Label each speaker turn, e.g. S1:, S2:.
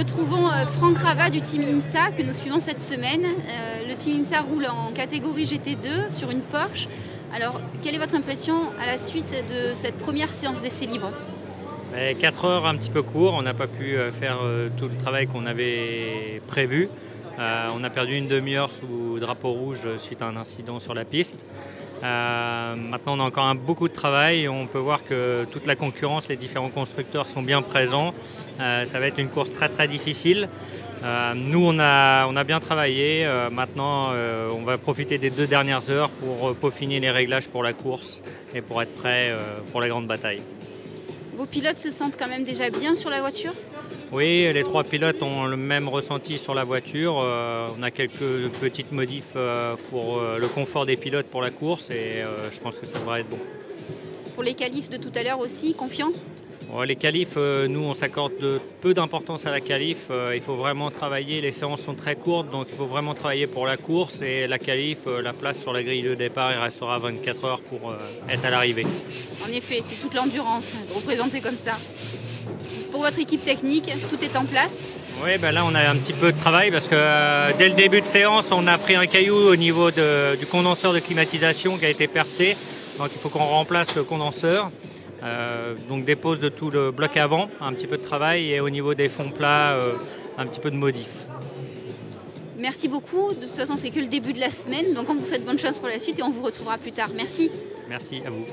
S1: retrouvons euh, Franck Rava du team IMSA que nous suivons cette semaine. Euh, le team IMSA roule en catégorie GT2 sur une Porsche. Alors, quelle est votre impression à la suite de cette première séance d'essai libre
S2: 4 heures un petit peu court, on n'a pas pu euh, faire tout le travail qu'on avait prévu. on a perdu une demi-heure sous drapeau rouge suite à un incident sur la piste. Maintenant, on a encore beaucoup de travail. On peut voir que toute la concurrence, les différents constructeurs sont bien présents. Euh, ça va être une course très très difficile. Euh, nous, on a, on a bien travaillé. Euh, maintenant, on va profiter des deux dernières heures pour peaufiner les réglages pour la course et pour être prêt pour la grande bataille.
S1: Vos pilotes se sentent quand même déjà bien sur la voiture?
S2: Oui, les trois pilotes ont le même ressenti sur la voiture. on a quelques petites modifs pour le confort des pilotes pour la course et je pense que ça devrait être bon.
S1: Pour les qualifs de tout à l'heure aussi, confiant
S2: les qualifs, euh, nous, on s'accorde peu d'importance à la qualif. Euh, il faut vraiment travailler. Les séances sont très courtes, donc il faut vraiment travailler pour la course. Et la qualif, euh, la place sur la grille de départ, il restera 24 heures pour être à l'arrivée.
S1: En effet, c'est toute l'endurance représentée comme ça. Pour votre équipe technique, tout est en place
S2: oui, ben là on a un petit peu de travail parce que dès le début de séance, on a pris un caillou au niveau du condenseur de climatisation qui a été percé. Donc il faut qu'on remplace le condenseur. Euh, donc dépose de tout le bloc avant, un petit peu de travail et au niveau des fonds plats, euh, un petit peu de modif.
S1: Merci beaucoup. De toute façon, c'est que le début de la semaine. Donc on vous souhaite bonne chance pour la suite et on vous retrouvera plus tard. Merci.
S2: Merci à vous.